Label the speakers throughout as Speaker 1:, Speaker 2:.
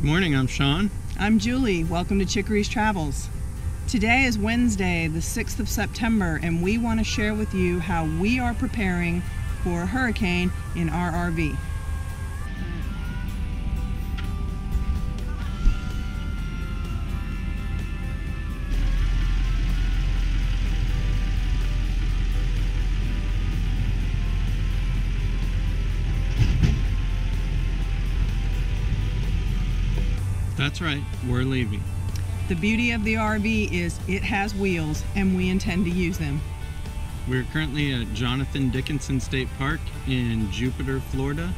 Speaker 1: Good morning, I'm Sean.
Speaker 2: I'm Julie. Welcome to Chickery's Travels. Today is Wednesday, the 6th of September, and we want to share with you how we are preparing for a hurricane in our RV.
Speaker 1: That's right, we're leaving.
Speaker 2: The beauty of the RV is it has wheels and we intend to use them.
Speaker 1: We're currently at Jonathan Dickinson State Park in Jupiter, Florida.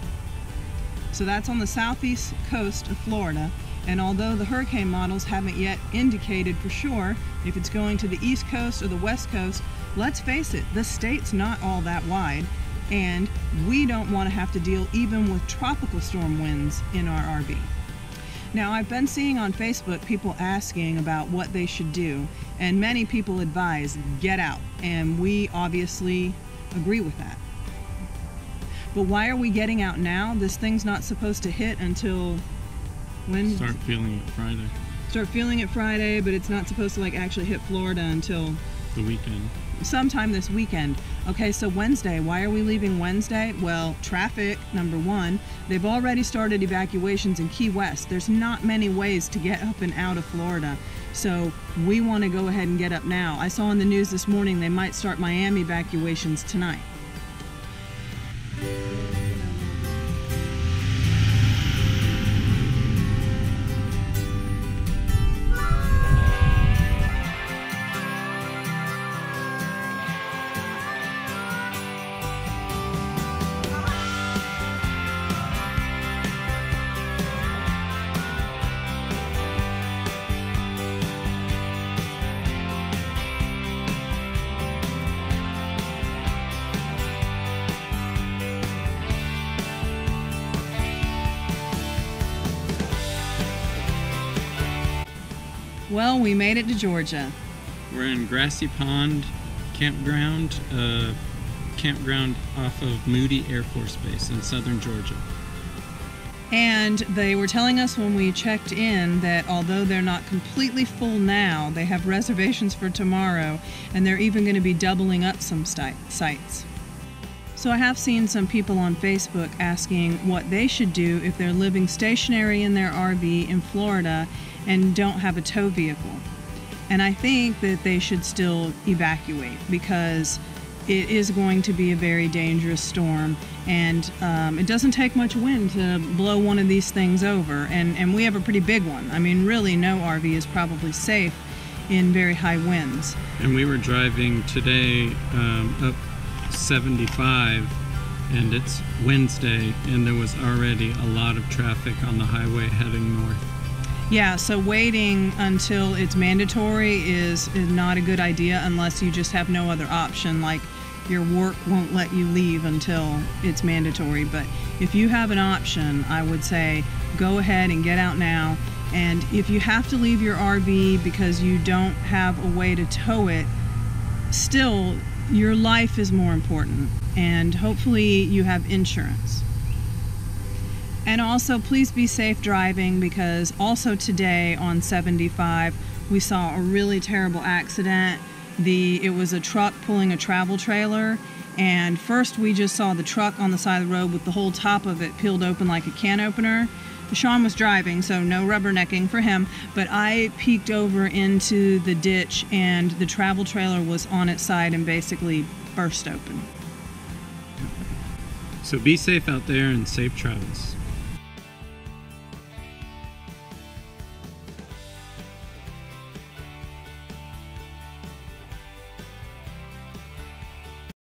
Speaker 2: So that's on the southeast coast of Florida. And although the hurricane models haven't yet indicated for sure if it's going to the east coast or the west coast, let's face it, the state's not all that wide. And we don't want to have to deal even with tropical storm winds in our RV. Now, I've been seeing on Facebook people asking about what they should do, and many people advise get out, and we obviously agree with that. But why are we getting out now? This thing's not supposed to hit until when?
Speaker 1: Start feeling it Friday.
Speaker 2: Start feeling it Friday, but it's not supposed to like actually hit Florida until
Speaker 1: the weekend
Speaker 2: sometime this weekend. Okay, so Wednesday, why are we leaving Wednesday? Well, traffic, number one. They've already started evacuations in Key West. There's not many ways to get up and out of Florida. So we want to go ahead and get up now. I saw in the news this morning they might start Miami evacuations tonight. Well, we made it to Georgia.
Speaker 1: We're in Grassy Pond Campground, uh, campground off of Moody Air Force Base in southern Georgia.
Speaker 2: And they were telling us when we checked in that although they're not completely full now, they have reservations for tomorrow, and they're even going to be doubling up some sites. So I have seen some people on Facebook asking what they should do if they're living stationary in their RV in Florida and don't have a tow vehicle. And I think that they should still evacuate because it is going to be a very dangerous storm and um, it doesn't take much wind to blow one of these things over and, and we have a pretty big one. I mean really no RV is probably safe in very high winds.
Speaker 1: And we were driving today um, up 75 and it's Wednesday and there was already a lot of traffic on the highway heading north.
Speaker 2: Yeah, so waiting until it's mandatory is, is not a good idea unless you just have no other option like your work won't let you leave until it's mandatory but if you have an option I would say go ahead and get out now and if you have to leave your RV because you don't have a way to tow it still your life is more important and hopefully you have insurance. And also please be safe driving because also today on 75 we saw a really terrible accident. The it was a truck pulling a travel trailer and first we just saw the truck on the side of the road with the whole top of it peeled open like a can opener Sean was driving, so no rubbernecking for him. But I peeked over into the ditch, and the travel trailer was on its side and basically burst open.
Speaker 1: So be safe out there and safe travels.